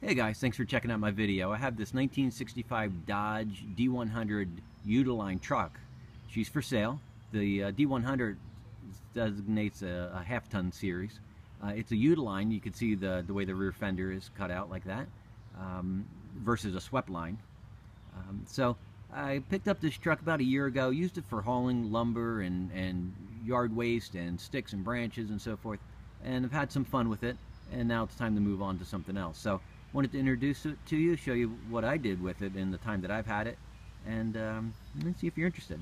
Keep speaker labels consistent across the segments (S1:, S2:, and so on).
S1: Hey guys, thanks for checking out my video. I have this 1965 Dodge D100 Utiline truck. She's for sale. The uh, D100 designates a, a half-ton series. Uh, it's a Utiline. You can see the, the way the rear fender is cut out like that um, versus a swept line. Um, so I picked up this truck about a year ago, used it for hauling lumber and, and yard waste and sticks and branches and so forth, and I've had some fun with it, and now it's time to move on to something else. So wanted to introduce it to you, show you what I did with it in the time that I've had it, and um, see if you're interested,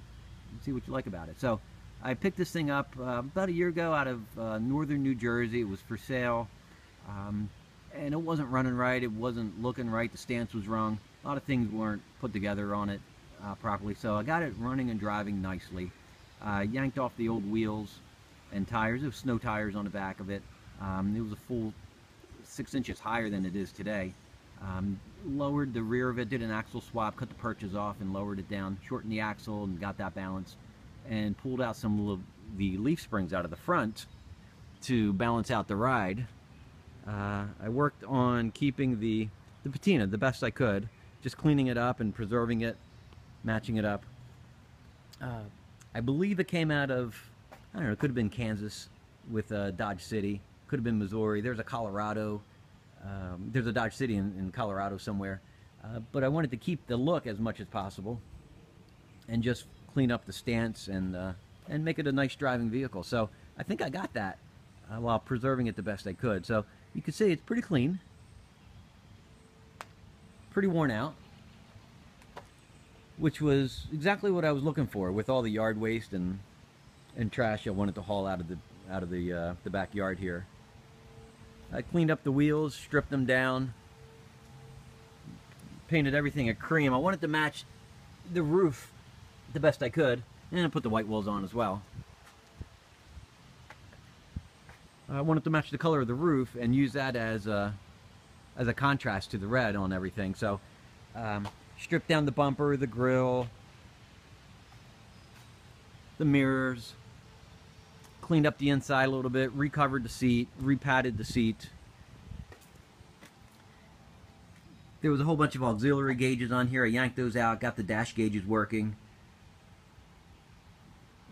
S1: see what you like about it. So I picked this thing up uh, about a year ago out of uh, northern New Jersey. It was for sale, um, and it wasn't running right. It wasn't looking right. The stance was wrong. A lot of things weren't put together on it uh, properly. So I got it running and driving nicely. Uh, yanked off the old wheels and tires. It was snow tires on the back of it. Um, it was a full six inches higher than it is today. Um, lowered the rear of it, did an axle swap, cut the perches off and lowered it down, shortened the axle and got that balanced, and pulled out some of the leaf springs out of the front to balance out the ride. Uh, I worked on keeping the, the patina the best I could, just cleaning it up and preserving it, matching it up. Uh, I believe it came out of, I don't know, it could have been Kansas with uh, Dodge City, could have been Missouri. There's a Colorado, um, there's a Dodge City in, in Colorado somewhere. Uh, but I wanted to keep the look as much as possible and just clean up the stance and, uh, and make it a nice driving vehicle. So I think I got that uh, while preserving it the best I could. So you can see it's pretty clean, pretty worn out which was exactly what I was looking for with all the yard waste and and trash I wanted to haul out of the out of the uh, the backyard here. I cleaned up the wheels, stripped them down, painted everything a cream. I wanted to match the roof the best I could, and I put the white walls on as well. I wanted to match the color of the roof and use that as a as a contrast to the red on everything. So. Um, stripped down the bumper, the grill, the mirrors, cleaned up the inside a little bit, recovered the seat, repadded the seat. There was a whole bunch of auxiliary gauges on here. I yanked those out, got the dash gauges working.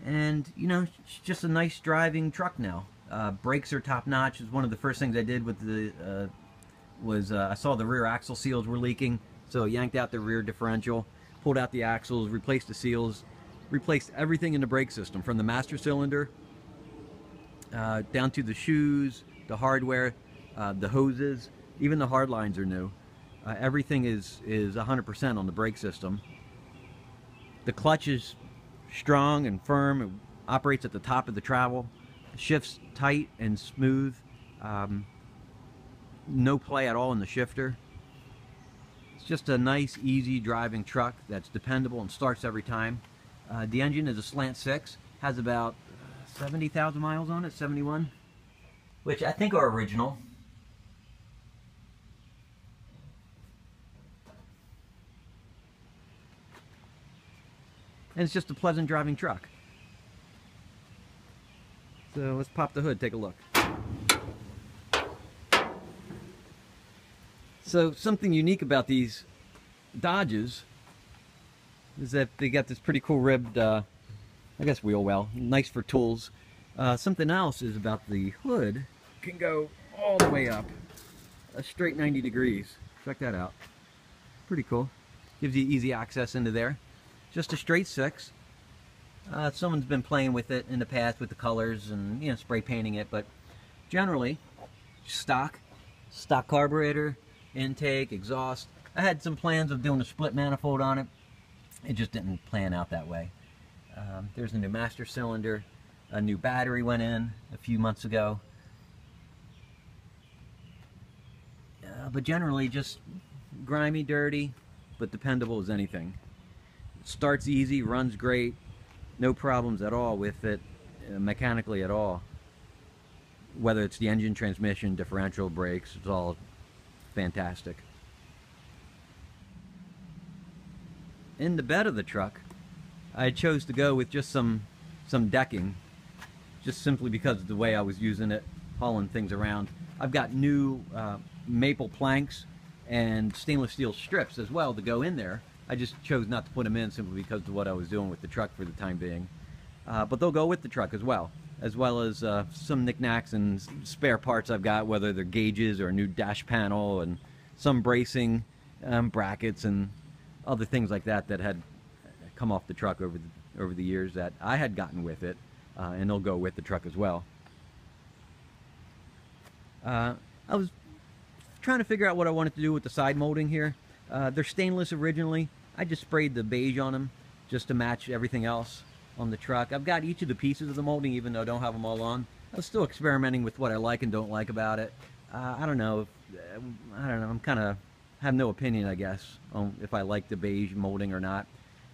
S1: And, you know, it's just a nice driving truck now. Uh, brakes are top notch. Is one of the first things I did with the, uh, was uh, I saw the rear axle seals were leaking. So yanked out the rear differential, pulled out the axles, replaced the seals, replaced everything in the brake system from the master cylinder uh, down to the shoes, the hardware, uh, the hoses, even the hard lines are new. Uh, everything is is 100% on the brake system. The clutch is strong and firm. It operates at the top of the travel. Shifts tight and smooth. Um, no play at all in the shifter. It's just a nice, easy driving truck that's dependable and starts every time. Uh, the engine is a slant six, has about 70,000 miles on it, 71, which I think are original. And it's just a pleasant driving truck. So let's pop the hood, take a look. So something unique about these Dodges is that they got this pretty cool ribbed, uh, I guess wheel well, nice for tools. Uh, something else is about the hood can go all the way up, a straight 90 degrees. Check that out. Pretty cool. Gives you easy access into there. Just a straight six. Uh, someone's been playing with it in the past with the colors and you know spray painting it, but generally stock, stock carburetor, intake, exhaust. I had some plans of doing a split manifold on it. It just didn't plan out that way. Um, there's a new master cylinder. A new battery went in a few months ago. Uh, but generally just grimy, dirty, but dependable as anything. It starts easy, runs great, no problems at all with it uh, mechanically at all. Whether it's the engine, transmission, differential, brakes, it's all fantastic. In the bed of the truck, I chose to go with just some some decking, just simply because of the way I was using it, hauling things around. I've got new uh, maple planks and stainless steel strips as well to go in there. I just chose not to put them in simply because of what I was doing with the truck for the time being. Uh, but they'll go with the truck as well, as well as uh, some knickknacks and spare parts I've got, whether they're gauges or a new dash panel and some bracing um, brackets and other things like that that had come off the truck over the, over the years that I had gotten with it, uh, and they'll go with the truck as well. Uh, I was trying to figure out what I wanted to do with the side molding here. Uh, they're stainless originally. I just sprayed the beige on them just to match everything else on the truck. I've got each of the pieces of the molding even though I don't have them all on. I was still experimenting with what I like and don't like about it. Uh, I don't know. I don't know. I'm kind of have no opinion, I guess, on if I like the beige molding or not.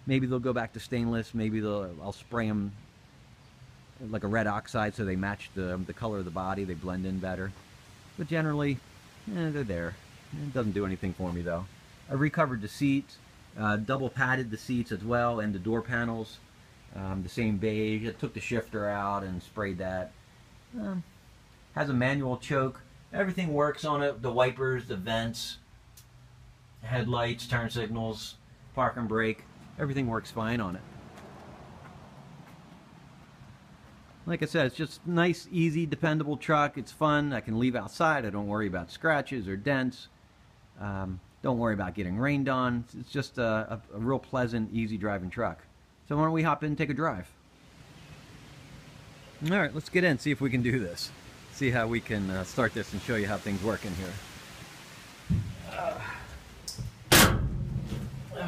S1: Maybe they'll go back to stainless. Maybe they'll I'll spray them like a red oxide so they match the the color of the body. They blend in better. But generally, eh, they're there. It doesn't do anything for me though. I recovered the seats, uh, double padded the seats as well, and the door panels, um, the same beige. I took the shifter out and sprayed that. Um, has a manual choke. Everything works on it. The wipers, the vents, headlights, turn signals, park and brake. Everything works fine on it. Like I said, it's just nice, easy, dependable truck. It's fun. I can leave outside. I don't worry about scratches or dents. Um, don't worry about getting rained on. It's just a, a, a, real pleasant, easy driving truck. So why don't we hop in and take a drive? All right, let's get in, see if we can do this. See how we can uh, start this and show you how things work in here.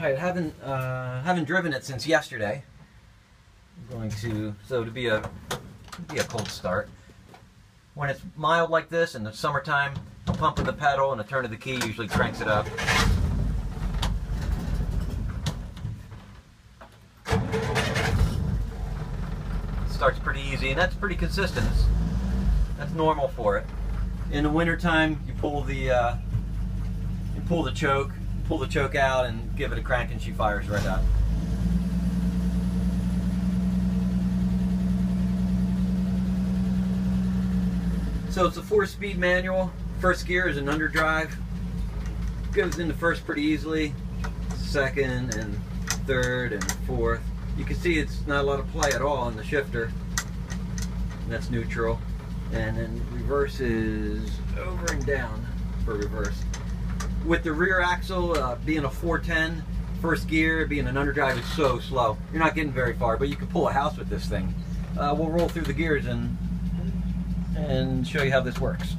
S1: Right, haven't uh, haven't driven it since yesterday. I'm going to so to be a be a cold start. When it's mild like this in the summertime, a pump of the pedal and a turn of the key usually cranks it up. starts pretty easy and that's pretty consistent. That's normal for it. In the wintertime, you pull the uh, you pull the choke, pull the choke out and give it a crank and she fires right up. So it's a four-speed manual. First gear is an underdrive. Goes into first pretty easily. Second and third and fourth. You can see it's not a lot of play at all in the shifter. That's neutral. And then reverse is over and down for reverse. With the rear axle uh, being a 410, first gear being an underdrive is so slow. You're not getting very far, but you can pull a house with this thing. Uh, we'll roll through the gears and and show you how this works.